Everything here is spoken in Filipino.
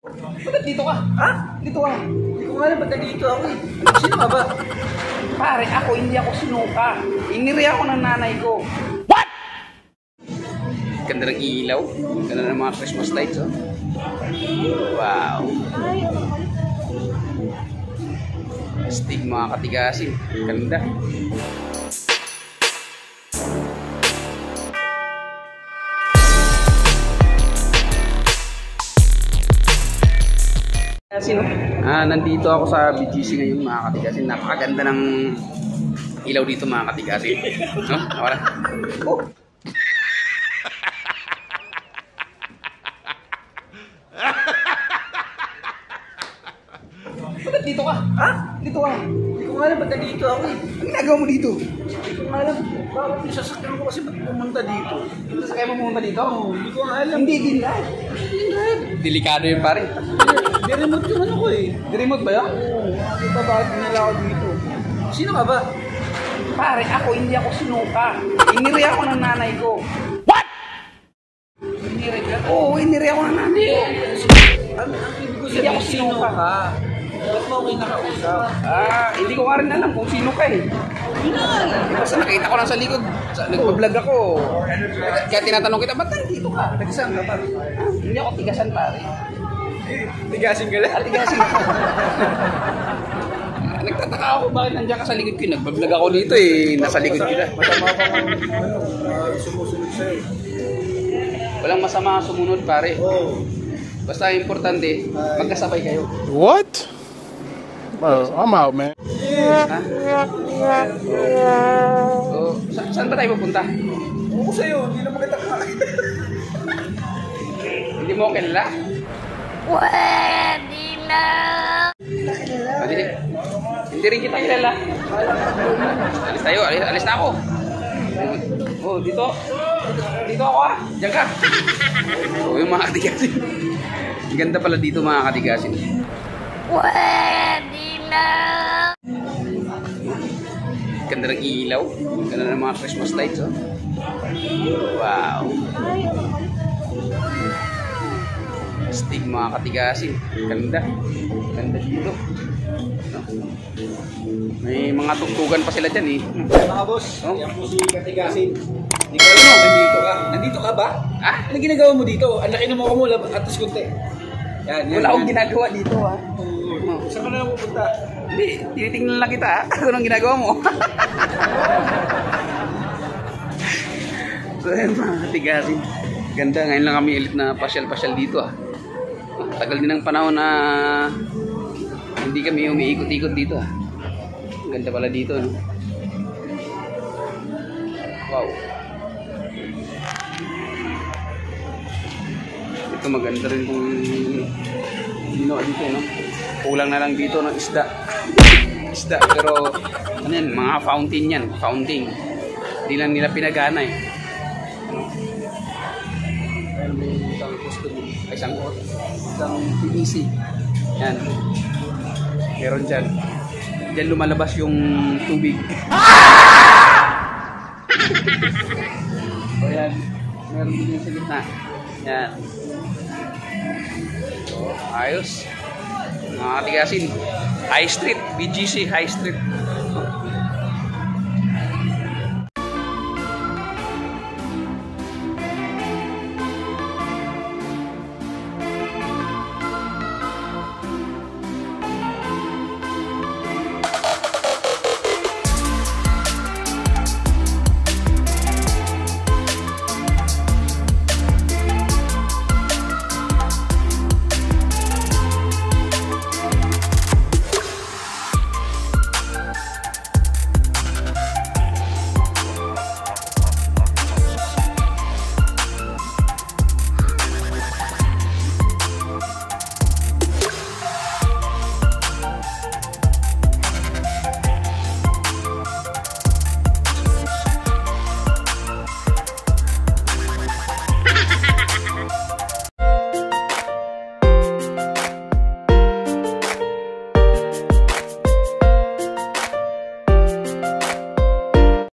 Bakit dito ka? Ha? Dito ka. Hindi ko alam ba't nandito ako eh. Sino ka ba? Pare, ako hindi ako sinuka. Iniri ako ng nanay ko. Ganda ng ilaw. Ganda ng mga Christmas lights, oh. Wow. Stig mga katigasin. Ganda. Ah, nandito ako sa BGC ngayon mga katigasin. Napakaganda ng ilaw dito mga katigasin. No? Wala. Oh. Dito ka? Ha? Dito ka. Hindi ko nga alam ba't nandito ako eh. Ang ginagawa mo dito? Hindi alam. Bakit yung sasakyan ko kasi ba't pumunta dito? Sa kaya mo pumunta dito? Hindi ko nga alam. Hindi din live. Delikado yun pare. May remote yung ano ko eh. Remote ba yun? Oo. Bakit ba bakit nila ako dito? Sino ka ba? Pare, ako hindi ako sinuka. Iniri ako ng nanay ko. What? Iniri ka? Oo, iniri ako ng nanay ko. Ang, ang ibig ko Hindi ako sabihin, sino sinuka. ka? Ba't mo ako yung nakausap? Ah, hindi ko nga rin alam kung sino ka eh. Basta nakita ko lang sa likod. Sa, nagpa-vlog ako. Kaya tinatanong kita, ba't nandito ka? Tagasaan ka? Ah, hindi ako tigasan pare. Tigasin ka lang. Ah, tigasin. Ah, Nagtataka ako bakit nandiyan ka sa likod ko. Nagpa-vlog ako dito eh. Nasa likod kita. Masama pa kung ano, sumusunod sa'yo. Walang masama sumunod pare. Oo. Basta importante, magkasabay kayo. What? Bro, I'm out, man. Ha? So, sa- saan ba tayo pupunta? Oo sa'yo, hindi naman kita kakakita. Hindi mo kilala? Pwede na. Hindi, hindi rin kita kilala. Alis tayo, alis, alis na ako. Oh, dito. Dito ako ah. Diyan ka. Oh, yung mga katigasin. Ganda pala dito mga katigasin. Pwede Ganda ng ilaw. Ganda ng mga Christmas lights, oh. Wow. Stig mga katigasin. Ganda. Ganda dito. No? May mga tugtugan pa sila dyan eh. Mga boss, Oh. yan po si Katigasin. Hindi ko alam kung nandito ka. Nandito ka ba? Ah, Ano ginagawa mo dito? Ang laki ng mukha mo, lab- atas kunti. Yan, yan. wala akong ginagawa dito ah. Oo. Saan ka na pupunta? Hindi, tinitingnan lang kita ah. Ano nang ginagawa mo? so yun mga katigasin. Ganda, ngayon lang kami ulit na pasyal-pasyal dito ah. Tagal din ng panahon na hindi kami umiikot-ikot dito ah. Ang Ganda pala dito no. Wow. Ito maganda rin kung ginawa dito no. Kulang na lang dito ng isda. isda pero ano yan, mga fountain yan, fountain. Hindi lang nila pinagana eh. Ano? Ay isang, isang PVC. Yan. Meron dyan. Diyan lumalabas yung tubig. so yan. Meron din yung sa gitna. Yan. So, ayos. Mga katigasin. High Street. BGC High Street.